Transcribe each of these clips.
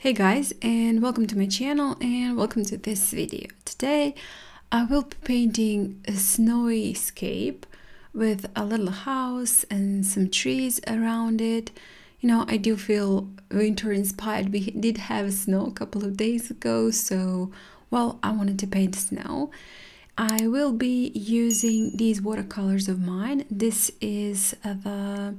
Hey guys and welcome to my channel and welcome to this video. Today I will be painting a snowy scape with a little house and some trees around it. You know, I do feel winter inspired. We did have snow a couple of days ago, so well, I wanted to paint snow. I will be using these watercolors of mine. This is uh, the,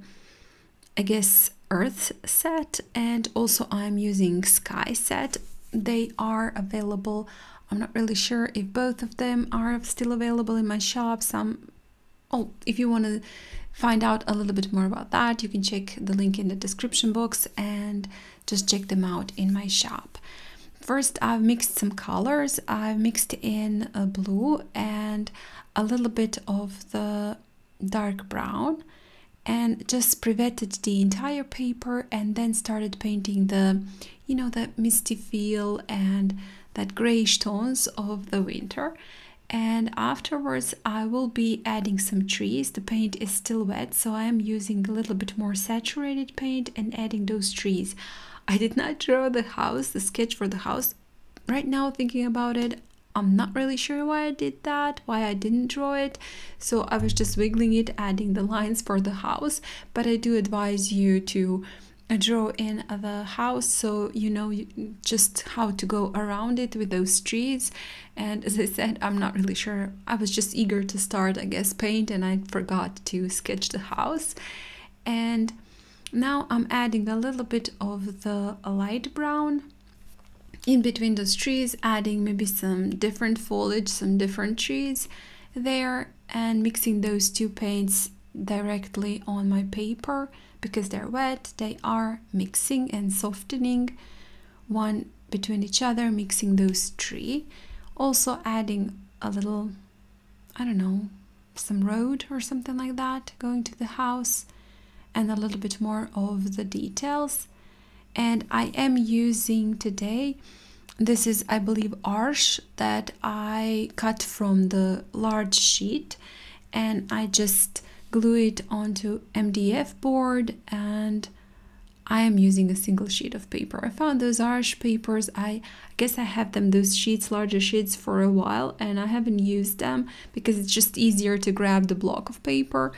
I guess, earth set and also I'm using sky set. They are available. I'm not really sure if both of them are still available in my shop. Some oh if you want to find out a little bit more about that you can check the link in the description box and just check them out in my shop. First I've mixed some colors. I've mixed in a blue and a little bit of the dark brown and just pre-wetted the entire paper and then started painting the you know that misty feel and that grayish tones of the winter. And afterwards I will be adding some trees. The paint is still wet so I am using a little bit more saturated paint and adding those trees. I did not draw the house the sketch for the house. Right now thinking about it I'm not really sure why I did that, why I didn't draw it. So I was just wiggling it, adding the lines for the house. But I do advise you to uh, draw in the house so you know just how to go around it with those trees. And as I said, I'm not really sure. I was just eager to start, I guess, paint and I forgot to sketch the house. And now I'm adding a little bit of the light brown in between those trees adding maybe some different foliage some different trees there and mixing those two paints directly on my paper because they're wet they are mixing and softening one between each other mixing those three. Also adding a little i don't know some road or something like that going to the house and a little bit more of the details and I am using today this is I believe Arches that I cut from the large sheet and I just glue it onto MDF board and I am using a single sheet of paper. I found those Arches papers. I guess I have them, those sheets, larger sheets for a while and I haven't used them because it's just easier to grab the block of paper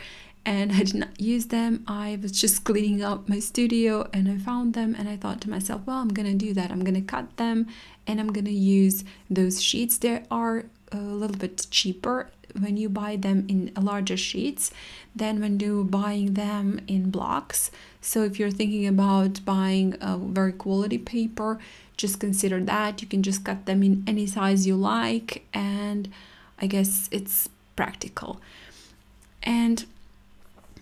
and I did not use them. I was just cleaning up my studio and I found them and I thought to myself, well, I'm gonna do that. I'm gonna cut them and I'm gonna use those sheets. They are a little bit cheaper when you buy them in larger sheets than when you're buying them in blocks. So if you're thinking about buying a very quality paper, just consider that. You can just cut them in any size you like and I guess it's practical. And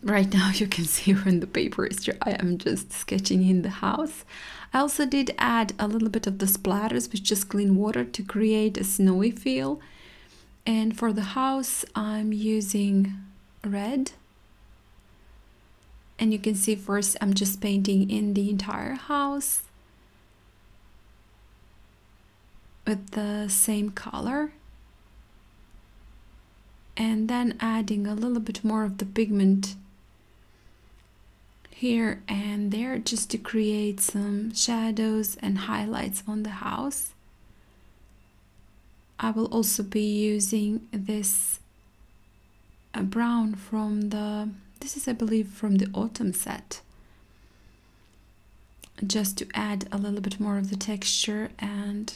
right now you can see when the paper is dry I'm just sketching in the house. I also did add a little bit of the splatters with just clean water to create a snowy feel. And for the house I'm using red. And you can see first I'm just painting in the entire house with the same color. And then adding a little bit more of the pigment here and there just to create some shadows and highlights on the house. I will also be using this a brown from the this is I believe from the autumn set. Just to add a little bit more of the texture and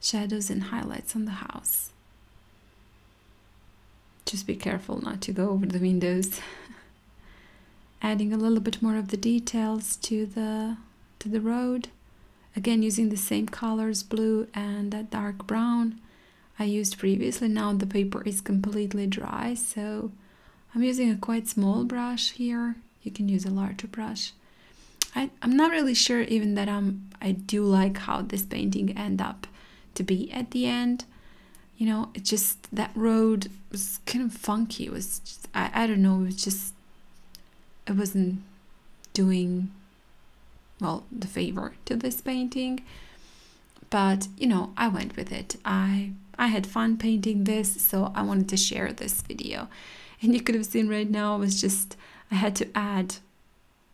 shadows and highlights on the house. Just be careful not to go over the windows adding a little bit more of the details to the to the road. Again using the same colors blue and that dark brown I used previously. Now the paper is completely dry so I'm using a quite small brush here. You can use a larger brush. I, I'm not really sure even that I'm I do like how this painting end up to be at the end. You know it just that road was kind of funky. It was just, I, I don't know it was just it wasn't doing well the favor to this painting but you know i went with it. I i had fun painting this so i wanted to share this video. And you could have seen right now I was just i had to add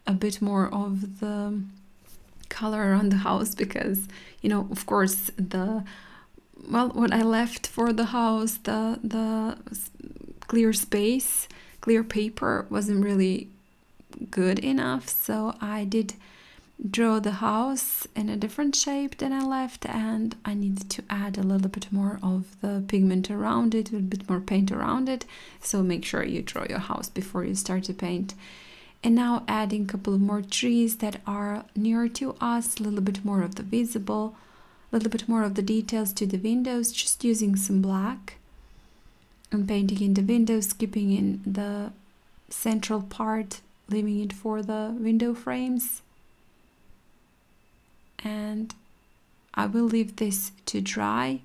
a bit more of the color around the house because you know of course the well what I left for the house the the clear space clear paper wasn't really good enough so I did draw the house in a different shape than I left and I needed to add a little bit more of the pigment around it, a little bit more paint around it. So make sure you draw your house before you start to paint. And now adding a couple of more trees that are near to us, a little bit more of the visible, a little bit more of the details to the windows, just using some black and painting in the windows, keeping in the central part, leaving it for the window frames and I will leave this to dry.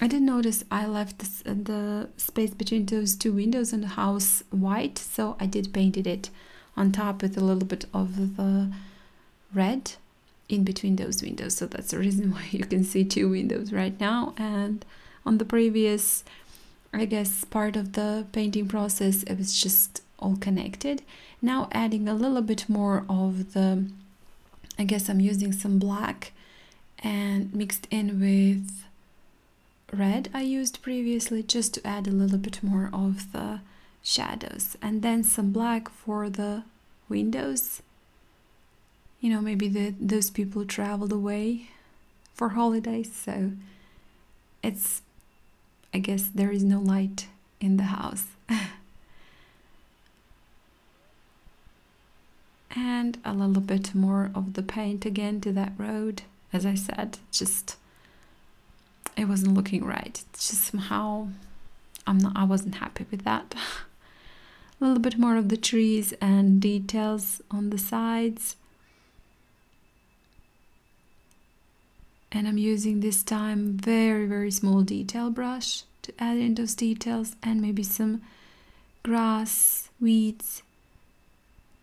I did notice I left uh, the space between those two windows in the house white, so I did painted it on top with a little bit of the red in between those windows. So that's the reason why you can see two windows right now. And on the previous, I guess, part of the painting process, it was just all connected. Now adding a little bit more of the I guess I'm using some black and mixed in with red I used previously just to add a little bit more of the shadows. And then some black for the windows. You know maybe the, those people traveled away for holidays so it's I guess there is no light in the house and a little bit more of the paint again to that road. As I said just it wasn't looking right. It's just somehow I'm not I wasn't happy with that. A little bit more of the trees and details on the sides. And I'm using this time very very small detail brush to add in those details and maybe some grass weeds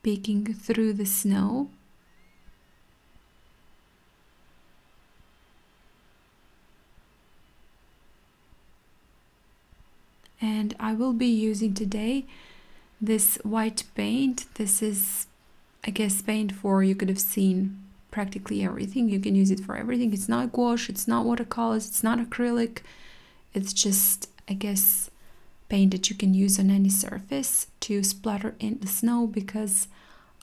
peeking through the snow. And I will be using today this white paint. This is, I guess, paint for you could have seen practically everything. You can use it for everything. It's not gouache, it's not watercolors, it's not acrylic. It's just, I guess, paint that you can use on any surface to splatter in the snow because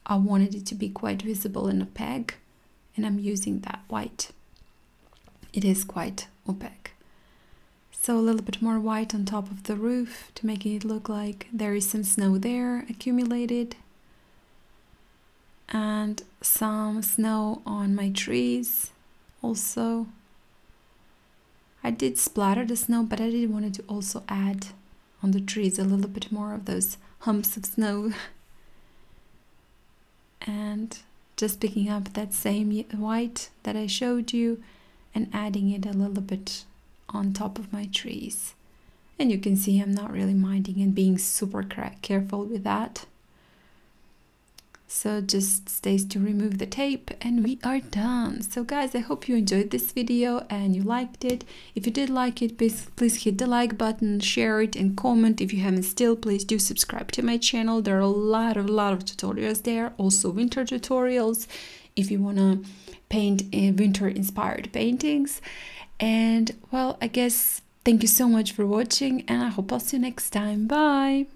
I wanted it to be quite visible and peg and I'm using that white. It is quite opaque. So a little bit more white on top of the roof to make it look like there is some snow there accumulated and some snow on my trees also. I did splatter the snow but I did wanted to also add on the trees a little bit more of those humps of snow. And just picking up that same white that I showed you and adding it a little bit on top of my trees. And you can see I'm not really minding and being super careful with that so just stays to remove the tape and we are done. So guys i hope you enjoyed this video and you liked it. If you did like it please please hit the like button share it and comment. If you haven't still please do subscribe to my channel. There are a lot of lot of tutorials there also winter tutorials if you want to paint eh, winter inspired paintings. And well i guess thank you so much for watching and i hope i'll see you next time. Bye